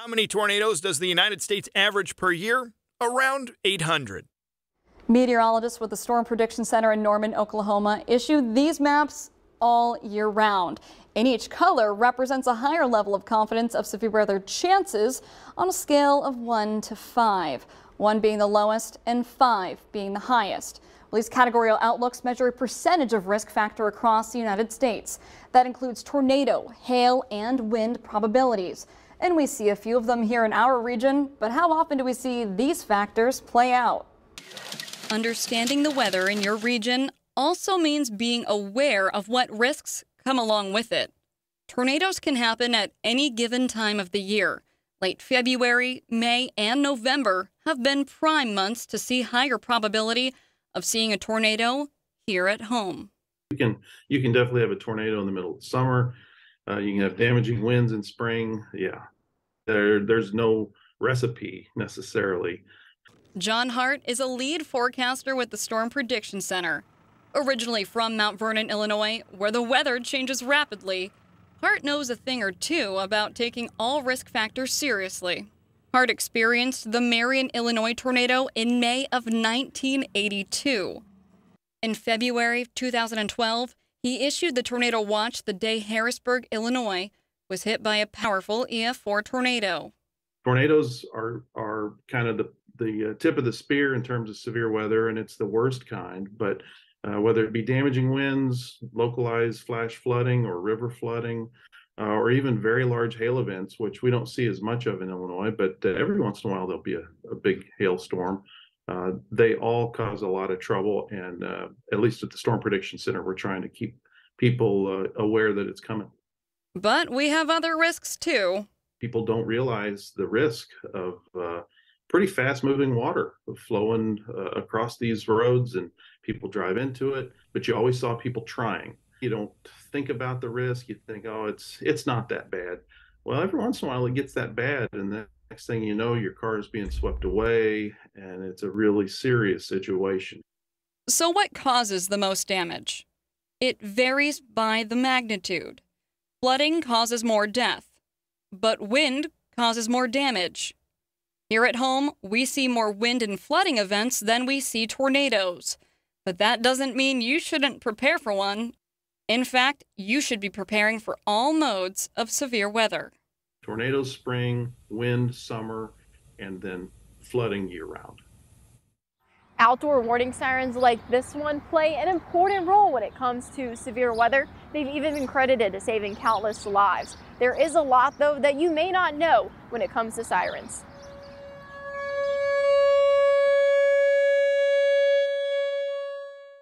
How many tornadoes does the United States average per year? Around 800. Meteorologists with the Storm Prediction Center in Norman, Oklahoma, issue these maps all year round. And each color represents a higher level of confidence of severe weather chances on a scale of 1 to 5, 1 being the lowest and 5 being the highest. Well, these categorical outlooks measure a percentage of risk factor across the United States. That includes tornado, hail, and wind probabilities. And we see a few of them here in our region, but how often do we see these factors play out? Understanding the weather in your region also means being aware of what risks come along with it. Tornadoes can happen at any given time of the year. Late February, May, and November have been prime months to see higher probability of seeing a tornado here at home. You can you can definitely have a tornado in the middle of summer. Uh, you can have damaging winds in spring. Yeah, there there's no recipe necessarily. John Hart is a lead forecaster with the Storm Prediction Center. Originally from Mount Vernon, Illinois, where the weather changes rapidly, Hart knows a thing or two about taking all risk factors seriously. Hart experienced the Marion, Illinois tornado in May of 1982. In February 2012, he issued the tornado watch the day Harrisburg, Illinois was hit by a powerful EF4 tornado. Tornadoes are are kind of the the uh, tip of the spear in terms of severe weather, and it's the worst kind. But uh, whether it be damaging winds, localized flash flooding, or river flooding, uh, or even very large hail events, which we don't see as much of in Illinois, but uh, every once in a while there'll be a, a big hailstorm. Uh, they all cause a lot of trouble, and uh, at least at the Storm Prediction Center, we're trying to keep people aware that it's coming. But we have other risks too. People don't realize the risk of pretty fast moving water flowing uh, across these roads and people drive into it but you always saw people trying you don't think about the risk you think oh it's it's not that bad well every once in a while it gets that bad and the next thing you know your car is being swept away and it's a really serious situation so what causes the most damage it varies by the magnitude flooding causes more death but wind causes more damage here at home, we see more wind and flooding events than we see tornadoes. But that doesn't mean you shouldn't prepare for one. In fact, you should be preparing for all modes of severe weather. Tornadoes spring, wind summer, and then flooding year round. Outdoor warning sirens like this one play an important role when it comes to severe weather. They've even been credited to saving countless lives. There is a lot, though, that you may not know when it comes to sirens.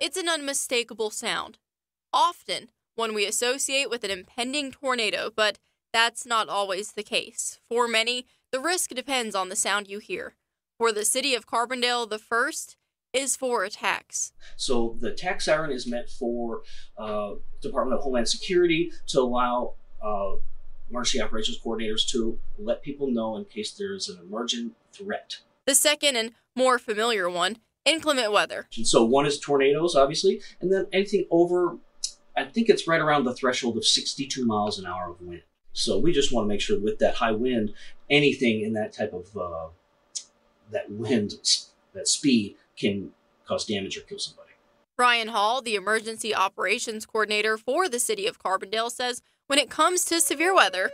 It's an unmistakable sound, often one we associate with an impending tornado, but that's not always the case. For many, the risk depends on the sound you hear. For the city of Carbondale, the first is for attacks. So the attack siren is meant for uh, Department of Homeland Security to allow uh, emergency operations coordinators to let people know in case there's an emergent threat. The second and more familiar one inclement weather. So one is tornadoes, obviously, and then anything over, I think it's right around the threshold of 62 miles an hour of wind. So we just want to make sure with that high wind, anything in that type of uh, that wind, that speed can cause damage or kill somebody. Brian Hall, the emergency operations coordinator for the city of Carbondale, says when it comes to severe weather,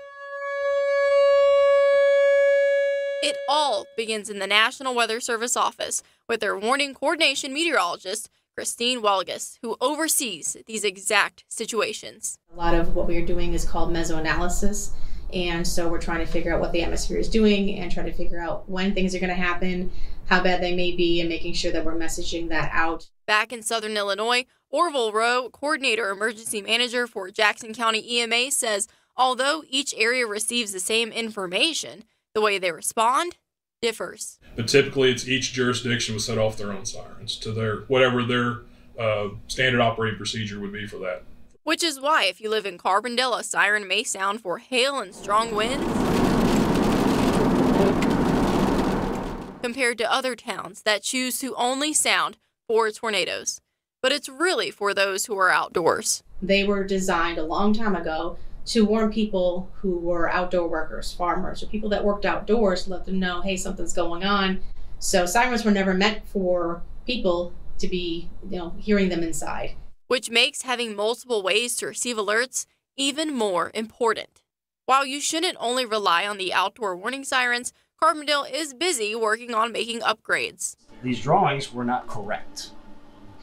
it all begins in the National Weather Service office with their warning coordination meteorologist, Christine Wielgos, who oversees these exact situations. A lot of what we are doing is called mesoanalysis. And so we're trying to figure out what the atmosphere is doing and trying to figure out when things are going to happen, how bad they may be, and making sure that we're messaging that out. Back in southern Illinois, Orville Rowe, coordinator emergency manager for Jackson County EMA, says although each area receives the same information, the way they respond differs. But typically, it's each jurisdiction will set off their own sirens to their whatever their uh, standard operating procedure would be for that. Which is why, if you live in Carbondale, a siren may sound for hail and strong winds. Compared to other towns that choose to only sound for tornadoes. But it's really for those who are outdoors. They were designed a long time ago to warn people who were outdoor workers, farmers, or people that worked outdoors, let them know, hey, something's going on. So sirens were never meant for people to be, you know, hearing them inside. Which makes having multiple ways to receive alerts even more important. While you shouldn't only rely on the outdoor warning sirens, Carbondale is busy working on making upgrades. These drawings were not correct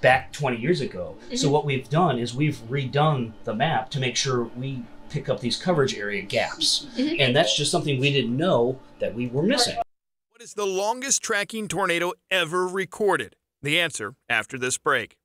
back 20 years ago. Mm-hmm. So what we've done is we've redone the map to make sure we pick up these coverage area gaps. Mm-hmm. And that's just something we didn't know that we were missing. What is the longest tracking tornado ever recorded? The answer after this break.